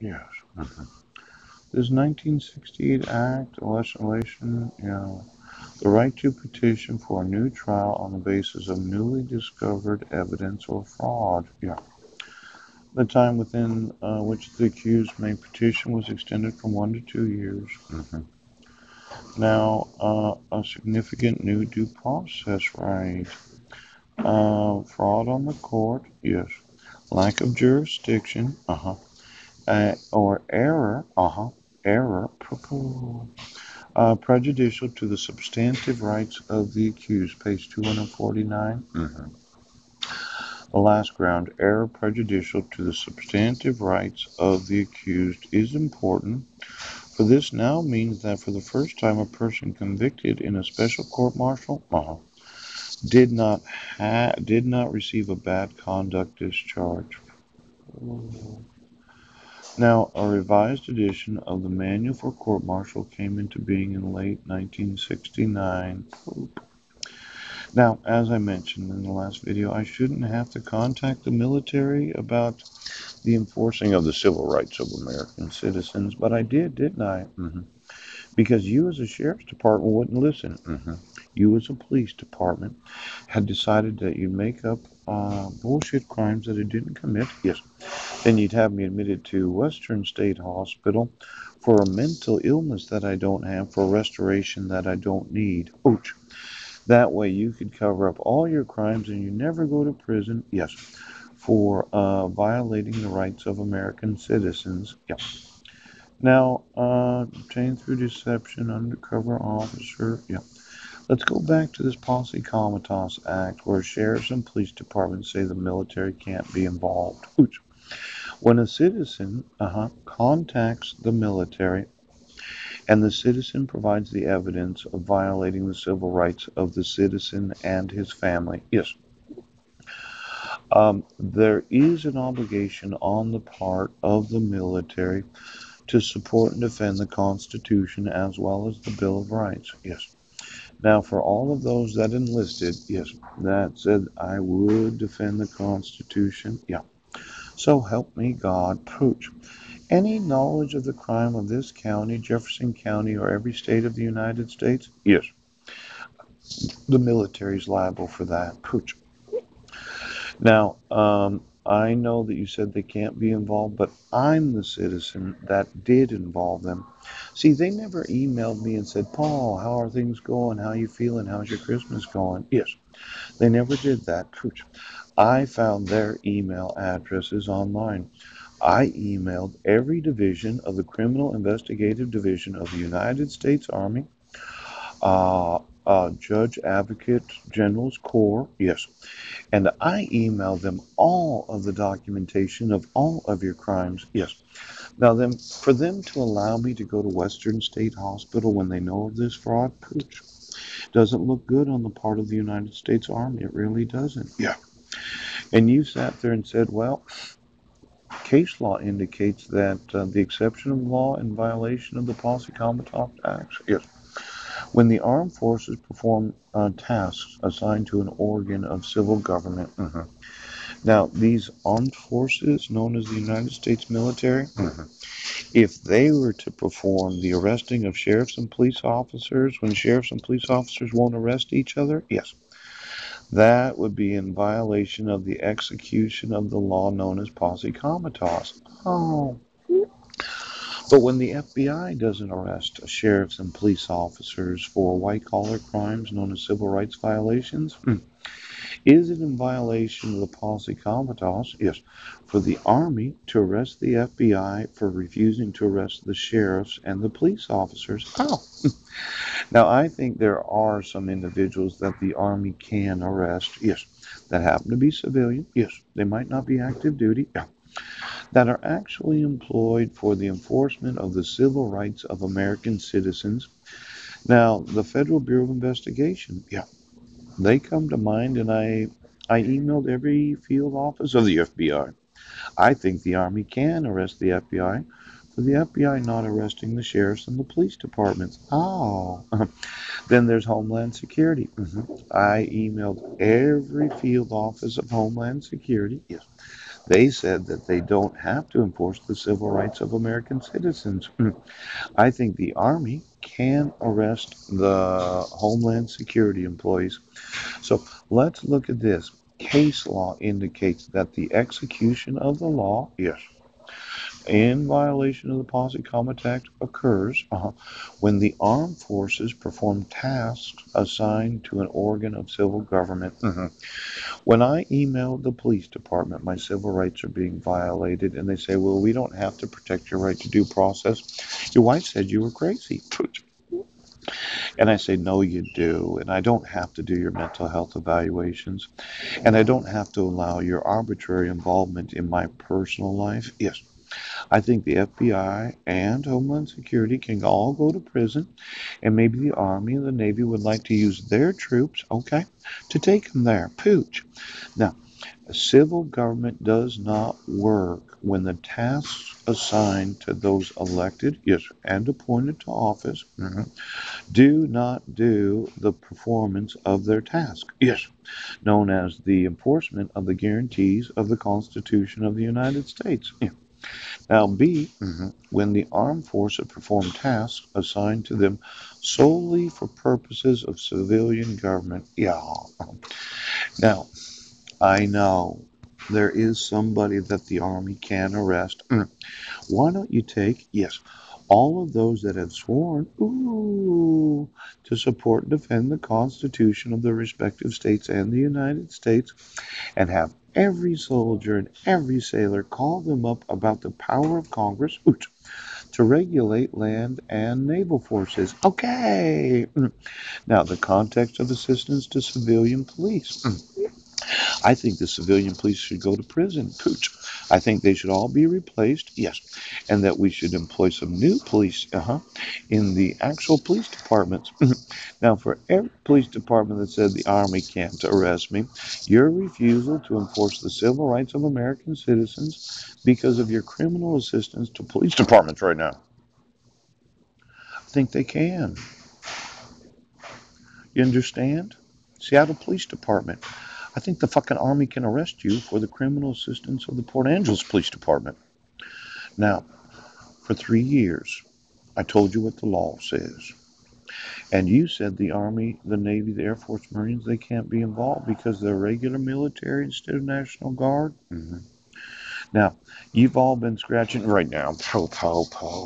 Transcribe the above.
Yes. mhm. This 1968 Act, legislation, you know, the right to petition for a new trial on the basis of newly discovered evidence or fraud. Yeah. The time within uh, which the accused may petition was extended from one to two years. Mhm. Now, uh, a significant new due process right. Uh, fraud on the court, yes. Lack of jurisdiction, uh-huh. Uh, or error, uh-huh. Error, uh, prejudicial to the substantive rights of the accused, page 249. Mm-hmm. The last ground, error prejudicial to the substantive rights of the accused, is important for this now means that for the first time a person convicted in a special court martial uh-huh, did not ha- did not receive a bad conduct discharge. Now, a revised edition of the Manual for Court Martial came into being in late 1969. Now, as I mentioned in the last video, I shouldn't have to contact the military about the enforcing of the civil rights of American citizens, but I did, didn't I? Mm-hmm. Because you, as a sheriff's department, wouldn't listen. Mm-hmm. You, as a police department, had decided that you'd make up uh, bullshit crimes that I didn't commit. Yes. Then you'd have me admitted to Western State Hospital for a mental illness that I don't have, for restoration that I don't need. Ouch. That way you could cover up all your crimes and you never go to prison. Yes for uh, violating the rights of American citizens. Yeah. Now, uh, obtained through deception, undercover officer. Yeah. Let's go back to this Posse Comitatus Act, where sheriffs and police departments say the military can't be involved. Ooch. When a citizen uh-huh, contacts the military and the citizen provides the evidence of violating the civil rights of the citizen and his family, yes, um, there is an obligation on the part of the military to support and defend the Constitution as well as the Bill of Rights. Yes. Now, for all of those that enlisted, yes, that said I would defend the Constitution. Yeah. So help me God. Pooch. Any knowledge of the crime of this county, Jefferson County, or every state of the United States? Yes. The military is liable for that. Pooch. Now, um, I know that you said they can't be involved, but I'm the citizen that did involve them. See, they never emailed me and said, Paul, how are things going? How are you feeling? How's your Christmas going? Yes, they never did that. I found their email addresses online. I emailed every division of the Criminal Investigative Division of the United States Army, uh, uh, Judge Advocate General's Corps, yes. And I email them all of the documentation of all of your crimes, yes. Now, then, for them to allow me to go to Western State Hospital when they know of this fraud, pooch, doesn't look good on the part of the United States Army. It really doesn't. Yeah. And you sat there and said, well, case law indicates that uh, the exception of law in violation of the Posse Comitatus Act, yes, when the armed forces perform uh, tasks assigned to an organ of civil government. Mm-hmm. Now, these armed forces, known as the United States military, mm-hmm. if they were to perform the arresting of sheriffs and police officers when sheriffs and police officers won't arrest each other, yes, that would be in violation of the execution of the law known as posse comitatus. Oh, but when the FBI doesn't arrest sheriffs and police officers for white collar crimes known as civil rights violations, hmm, is it in violation of the Posse Comitatus? Yes. For the Army to arrest the FBI for refusing to arrest the sheriffs and the police officers? Oh. now, I think there are some individuals that the Army can arrest. Yes. That happen to be civilian. Yes. They might not be active duty. Yeah that are actually employed for the enforcement of the civil rights of American citizens. Now, the Federal Bureau of Investigation, yeah, they come to mind, and I, I emailed every field office of the FBI. I think the Army can arrest the FBI for the FBI not arresting the sheriffs and the police departments. Oh, then there's Homeland Security. Mm-hmm. I emailed every field office of Homeland Security. Yes They said that they don't have to enforce the civil rights of American citizens. I think the Army can arrest the Homeland Security employees. So let's look at this. Case law indicates that the execution of the law, yes, in violation of the Posse Comitatus Act occurs uh, when the armed forces perform tasks assigned to an organ of civil government. Mm-hmm. When I emailed the police department, my civil rights are being violated, and they say, Well, we don't have to protect your right to due process. Your wife said you were crazy. And I say, no, you do. And I don't have to do your mental health evaluations. And I don't have to allow your arbitrary involvement in my personal life. Yes, I think the FBI and Homeland Security can all go to prison, and maybe the Army and the Navy would like to use their troops, okay, to take them there. Pooch. Now, a civil government does not work when the tasks assigned to those elected, yes, and appointed to office mm-hmm, do not do the performance of their task, yes, known as the enforcement of the guarantees of the Constitution of the United States. Yeah. Now, B, mm-hmm, when the armed forces perform tasks assigned to them solely for purposes of civilian government. Yeah. Now, I know there is somebody that the Army can arrest. Mm. Why don't you take, yes, all of those that have sworn ooh, to support and defend the Constitution of the respective states and the United States and have every soldier and every sailor called them up about the power of Congress to regulate land and naval forces. Okay. Now, the context of assistance to civilian police. I think the civilian police should go to prison. Pooch. I think they should all be replaced. Yes. And that we should employ some new police uh-huh, in the actual police departments. now, for every police department that said the Army can't arrest me, your refusal to enforce the civil rights of American citizens because of your criminal assistance to police departments right now. I think they can. You understand? Seattle Police Department. I think the fucking army can arrest you for the criminal assistance of the Port Angeles Police Department. Now, for three years, I told you what the law says. And you said the Army, the Navy, the Air Force, Marines, they can't be involved because they're regular military instead of National Guard. Mm-hmm. Now, you've all been scratching right now. Po, po, po.